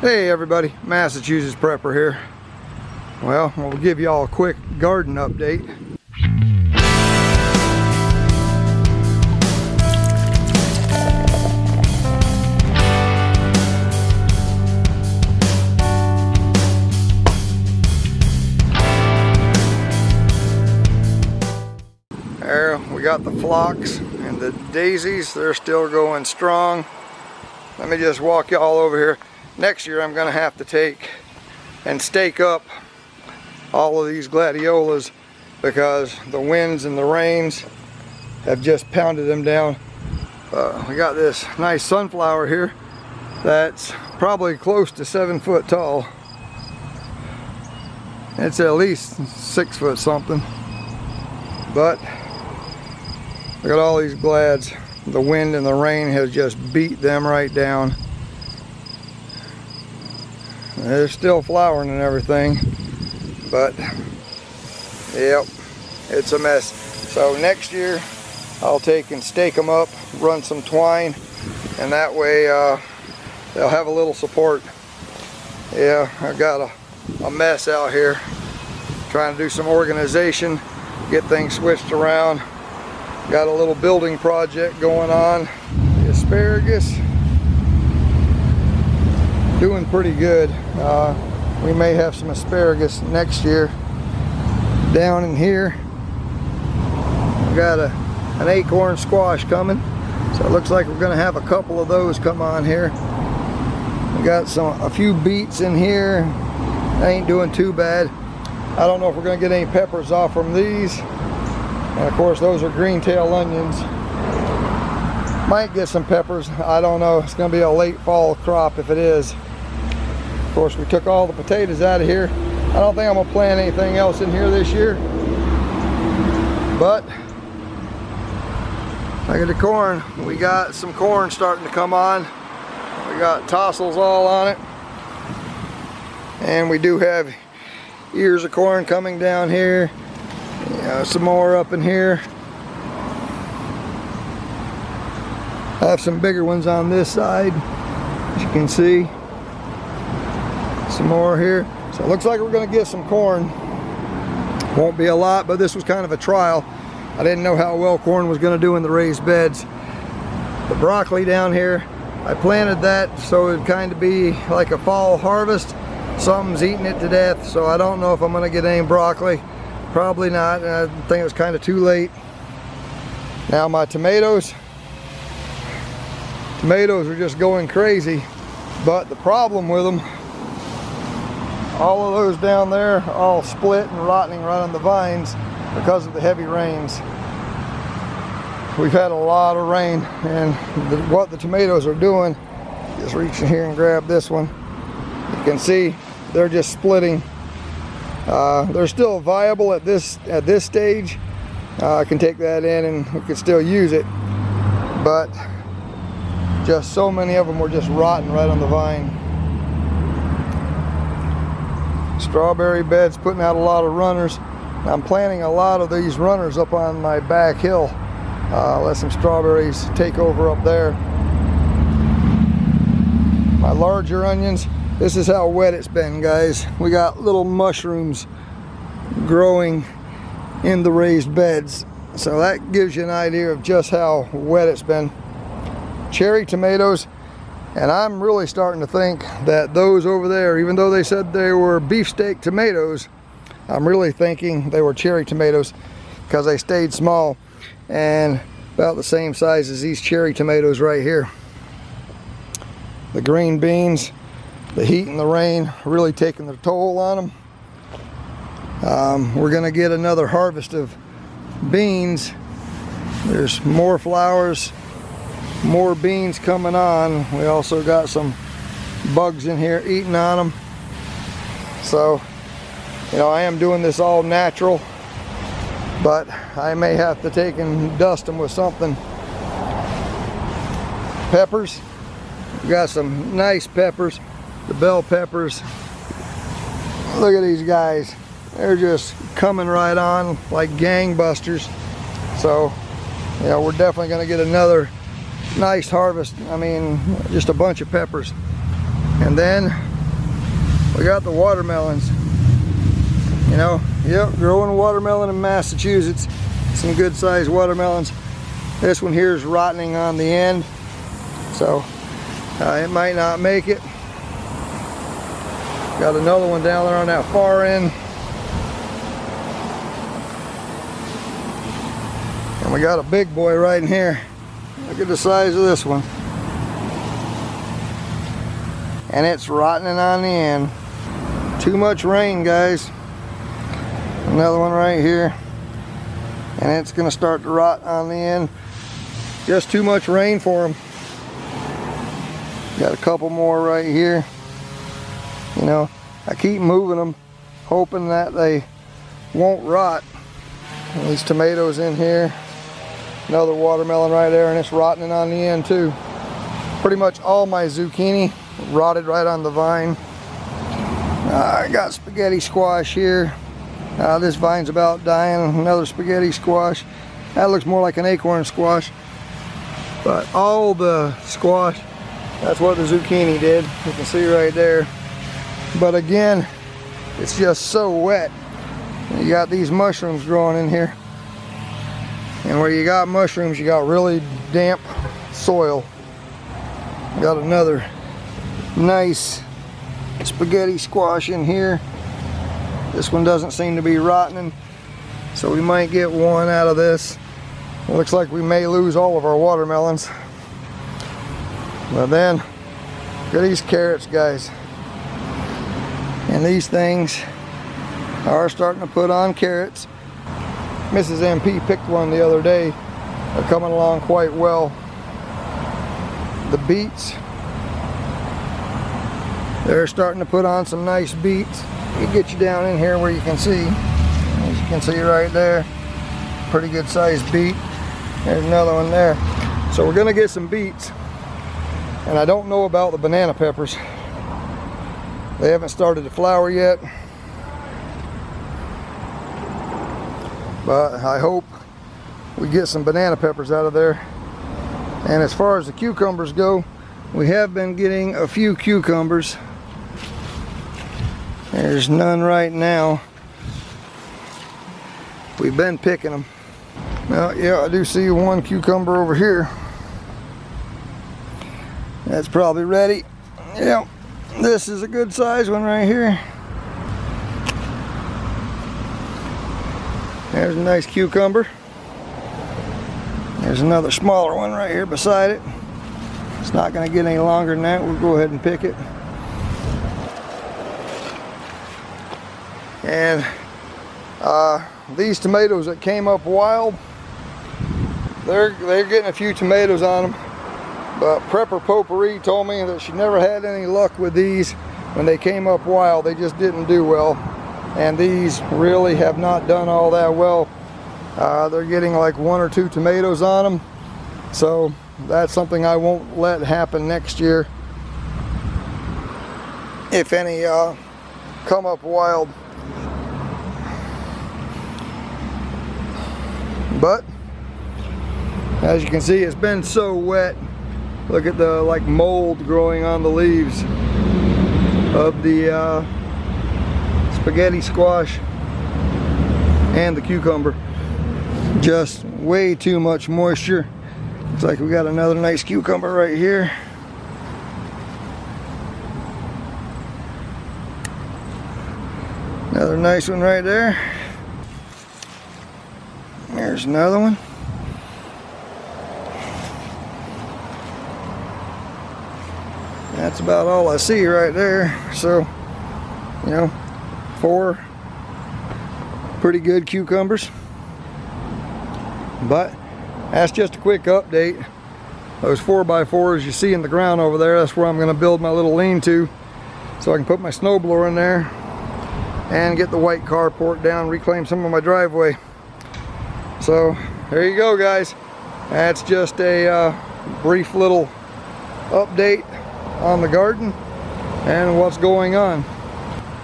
Hey everybody, Massachusetts Prepper here. Well, we'll give y'all a quick garden update. There, we got the phlox and the daisies, they're still going strong. Let me just walk y'all over here. Next year I'm gonna have to take and stake up all of these gladiolas because the winds and the rains have just pounded them down. Uh, we got this nice sunflower here that's probably close to seven foot tall. It's at least six foot something. But look at all these glads. The wind and the rain has just beat them right down. They're still flowering and everything, but yep, it's a mess. So next year, I'll take and stake them up, run some twine, and that way uh, they'll have a little support. Yeah, I got a, a mess out here, trying to do some organization, get things switched around. Got a little building project going on. The asparagus, doing pretty good. Uh, we may have some asparagus next year. Down in here, we got a, an acorn squash coming. So it looks like we're gonna have a couple of those come on here. We got some a few beets in here. They ain't doing too bad. I don't know if we're gonna get any peppers off from these. And of course those are green tail onions. Might get some peppers, I don't know. It's gonna be a late fall crop if it is. Of course, we took all the potatoes out of here. I don't think I'm gonna plant anything else in here this year. But, look at the corn. We got some corn starting to come on. We got tassels all on it. And we do have ears of corn coming down here. Some more up in here. I have some bigger ones on this side, as you can see some more here. So it looks like we're gonna get some corn. Won't be a lot, but this was kind of a trial. I didn't know how well corn was gonna do in the raised beds. The broccoli down here, I planted that so it'd kind of be like a fall harvest. Something's eating it to death, so I don't know if I'm gonna get any broccoli. Probably not, I think it was kind of too late. Now my tomatoes, tomatoes are just going crazy, but the problem with them all of those down there all split and rotting right on the vines because of the heavy rains. We've had a lot of rain and the, what the tomatoes are doing, just reach in here and grab this one. You can see they're just splitting. Uh, they're still viable at this at this stage. Uh, I can take that in and we can still use it. But just so many of them were just rotting right on the vine strawberry beds putting out a lot of runners. I'm planting a lot of these runners up on my back hill. Uh, let some strawberries take over up there. My larger onions this is how wet it's been guys. We got little mushrooms growing in the raised beds. So that gives you an idea of just how wet it's been. Cherry tomatoes and I'm really starting to think that those over there, even though they said they were beefsteak tomatoes, I'm really thinking they were cherry tomatoes because they stayed small and about the same size as these cherry tomatoes right here. The green beans, the heat and the rain really taking their toll on them. Um, we're gonna get another harvest of beans. There's more flowers more beans coming on. We also got some bugs in here eating on them. So, you know, I am doing this all natural, but I may have to take and dust them with something. Peppers, we got some nice peppers, the bell peppers. Look at these guys. They're just coming right on like gangbusters. So, you know, we're definitely gonna get another nice harvest. I mean, just a bunch of peppers. And then we got the watermelons. You know, yep, growing watermelon in Massachusetts. Some good sized watermelons. This one here is rotting on the end. So uh, it might not make it. Got another one down there on that far end. And we got a big boy right in here. Look at the size of this one. And it's rotting on the end. Too much rain, guys. Another one right here. And it's gonna start to rot on the end. Just too much rain for them. Got a couple more right here. You know, I keep moving them, hoping that they won't rot. These tomatoes in here. Another watermelon right there, and it's rotting on the end too. Pretty much all my zucchini rotted right on the vine. I got spaghetti squash here. Uh, this vine's about dying. Another spaghetti squash. That looks more like an acorn squash. But all the squash, that's what the zucchini did. You can see right there. But again, it's just so wet. You got these mushrooms growing in here. And where you got mushrooms, you got really damp soil. Got another nice spaghetti squash in here. This one doesn't seem to be rotting, so we might get one out of this. Looks like we may lose all of our watermelons. But then, look at these carrots, guys. And these things are starting to put on carrots. Mrs. MP picked one the other day. They're coming along quite well. The beets, they're starting to put on some nice beets. It get you down in here where you can see. As you can see right there, pretty good sized beet. There's another one there. So we're gonna get some beets. And I don't know about the banana peppers. They haven't started to flower yet. But I hope we get some banana peppers out of there. And as far as the cucumbers go, we have been getting a few cucumbers. There's none right now. We've been picking them. Well, yeah, I do see one cucumber over here. That's probably ready. Yep, this is a good size one right here. There's a nice cucumber. There's another smaller one right here beside it. It's not going to get any longer than that. We'll go ahead and pick it. And uh, these tomatoes that came up wild, they're, they're getting a few tomatoes on them. But Prepper Potpourri told me that she never had any luck with these when they came up wild. They just didn't do well. And these really have not done all that well. Uh, they're getting like one or two tomatoes on them. So that's something I won't let happen next year. If any uh, come up wild. But as you can see, it's been so wet. Look at the like mold growing on the leaves of the uh, spaghetti squash and the cucumber. Just way too much moisture. Looks like we got another nice cucumber right here. Another nice one right there. There's another one. That's about all I see right there. So, you know, four pretty good cucumbers. But that's just a quick update. Those 4x4s you see in the ground over there, that's where I'm going to build my little lean-to. So I can put my snowblower in there and get the white carport down, reclaim some of my driveway. So there you go guys. That's just a uh, brief little update on the garden and what's going on.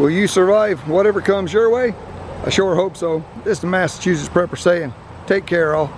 Will you survive whatever comes your way? I sure hope so. This is the Massachusetts Prepper saying, take care all.